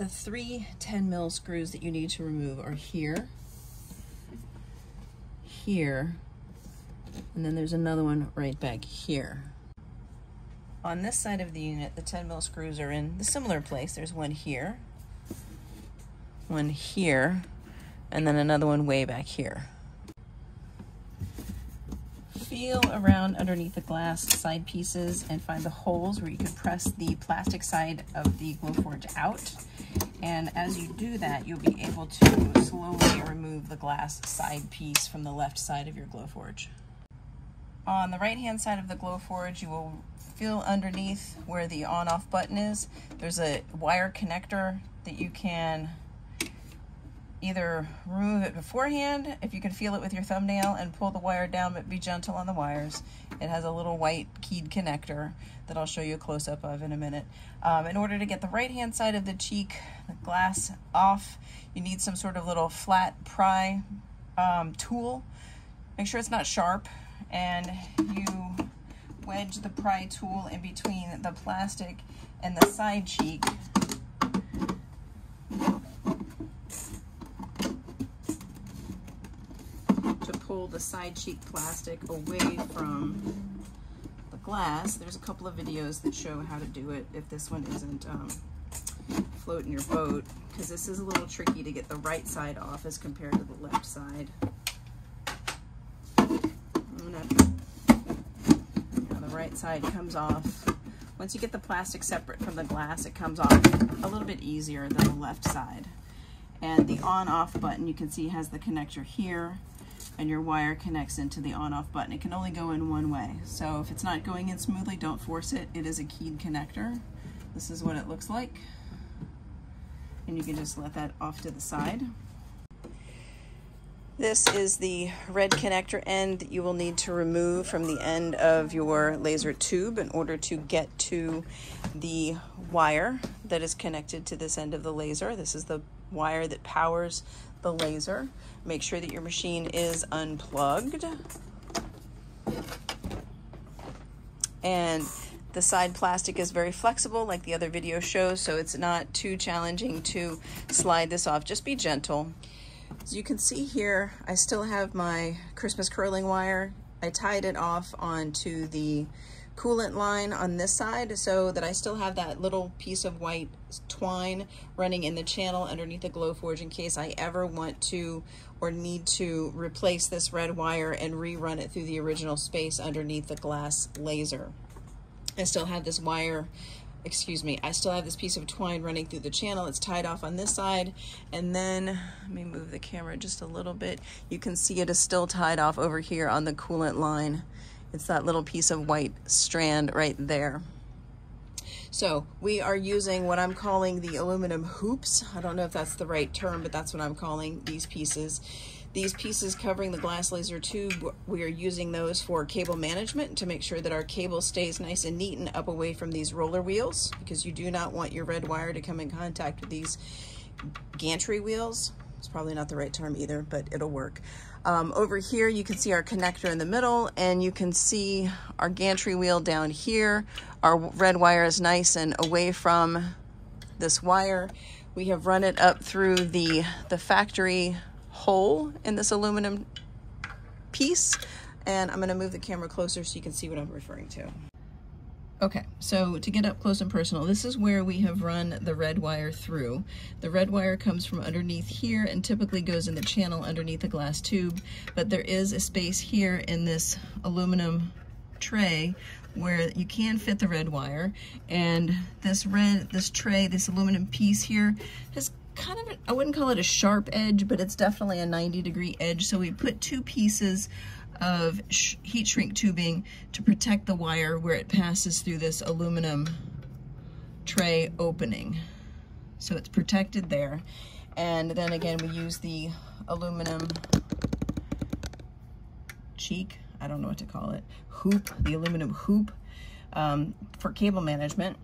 the three 10 mil screws that you need to remove are here, here, and then there's another one right back here. On this side of the unit, the 10 mil screws are in the similar place. There's one here, one here, and then another one way back here. Feel around underneath the glass side pieces and find the holes where you can press the plastic side of the Glowforge out. And as you do that, you'll be able to slowly remove the glass side piece from the left side of your Glowforge. On the right hand side of the Glowforge, you will feel underneath where the on off button is. There's a wire connector that you can either remove it beforehand if you can feel it with your thumbnail and pull the wire down but be gentle on the wires. It has a little white keyed connector that I'll show you a close-up of in a minute. Um, in order to get the right hand side of the cheek the glass off you need some sort of little flat pry um, tool. Make sure it's not sharp and you wedge the pry tool in between the plastic and the side cheek pull the side cheek plastic away from the glass. There's a couple of videos that show how to do it if this one isn't um, floating your boat because this is a little tricky to get the right side off as compared to the left side. Now the right side comes off. Once you get the plastic separate from the glass, it comes off a little bit easier than the left side. And the on-off button, you can see has the connector here and your wire connects into the on-off button. It can only go in one way. So if it's not going in smoothly, don't force it. It is a keyed connector. This is what it looks like. And you can just let that off to the side. This is the red connector end that you will need to remove from the end of your laser tube in order to get to the wire that is connected to this end of the laser. This is the wire that powers the laser. Make sure that your machine is unplugged. And the side plastic is very flexible like the other video shows, so it's not too challenging to slide this off. Just be gentle. As you can see here, I still have my Christmas curling wire. I tied it off onto the coolant line on this side so that I still have that little piece of white twine running in the channel underneath the Glowforge in case I ever want to or need to replace this red wire and rerun it through the original space underneath the glass laser. I still have this wire excuse me, I still have this piece of twine running through the channel. It's tied off on this side. And then, let me move the camera just a little bit. You can see it is still tied off over here on the coolant line. It's that little piece of white strand right there. So we are using what I'm calling the aluminum hoops. I don't know if that's the right term, but that's what I'm calling these pieces. These pieces covering the glass laser tube, we are using those for cable management to make sure that our cable stays nice and neat and up away from these roller wheels because you do not want your red wire to come in contact with these gantry wheels. It's probably not the right term either, but it'll work. Um, over here, you can see our connector in the middle and you can see our gantry wheel down here. Our red wire is nice and away from this wire. We have run it up through the, the factory hole in this aluminum piece. And I'm gonna move the camera closer so you can see what I'm referring to. Okay, so to get up close and personal, this is where we have run the red wire through. The red wire comes from underneath here and typically goes in the channel underneath the glass tube, but there is a space here in this aluminum tray where you can fit the red wire and this red this tray this aluminum piece here has kind of I wouldn't call it a sharp edge but it's definitely a 90 degree edge so we put two pieces of heat shrink tubing to protect the wire where it passes through this aluminum tray opening. So it's protected there. And then again, we use the aluminum cheek, I don't know what to call it, hoop, the aluminum hoop um, for cable management.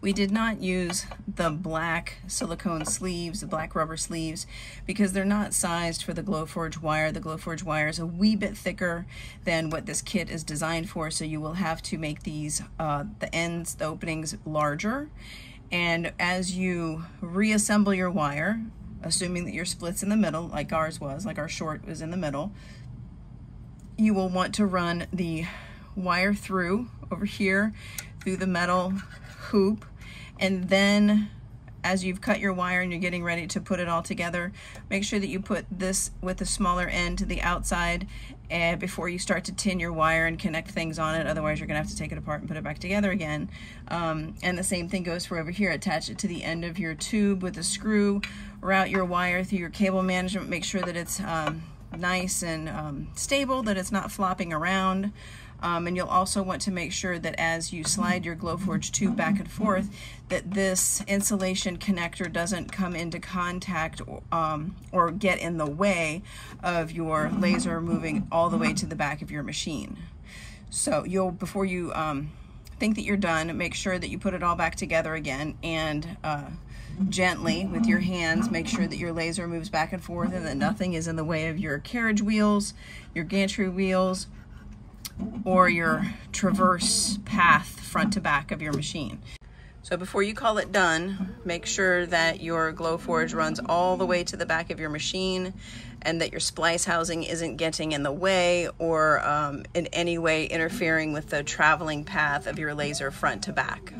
We did not use the black silicone sleeves, the black rubber sleeves, because they're not sized for the Glowforge wire. The Glowforge wire is a wee bit thicker than what this kit is designed for, so you will have to make these, uh, the ends, the openings larger. And as you reassemble your wire, assuming that your split's in the middle, like ours was, like our short was in the middle, you will want to run the wire through over here through the metal hoop and then as you've cut your wire and you're getting ready to put it all together, make sure that you put this with the smaller end to the outside and before you start to tin your wire and connect things on it. Otherwise, you're going to have to take it apart and put it back together again. Um, and the same thing goes for over here. Attach it to the end of your tube with a screw. Route your wire through your cable management. Make sure that it's um, nice and um, stable, that it's not flopping around. Um, and you'll also want to make sure that as you slide your Glowforge tube back and forth, that this insulation connector doesn't come into contact um, or get in the way of your laser moving all the way to the back of your machine. So you'll, before you um, think that you're done, make sure that you put it all back together again and uh, gently with your hands make sure that your laser moves back and forth and that nothing is in the way of your carriage wheels, your gantry wheels, or your traverse path front to back of your machine. So before you call it done, make sure that your Glowforge runs all the way to the back of your machine and that your splice housing isn't getting in the way or um, in any way interfering with the traveling path of your laser front to back.